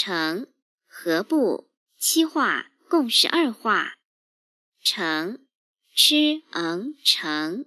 成何不七画共十二画，成 zheng 成。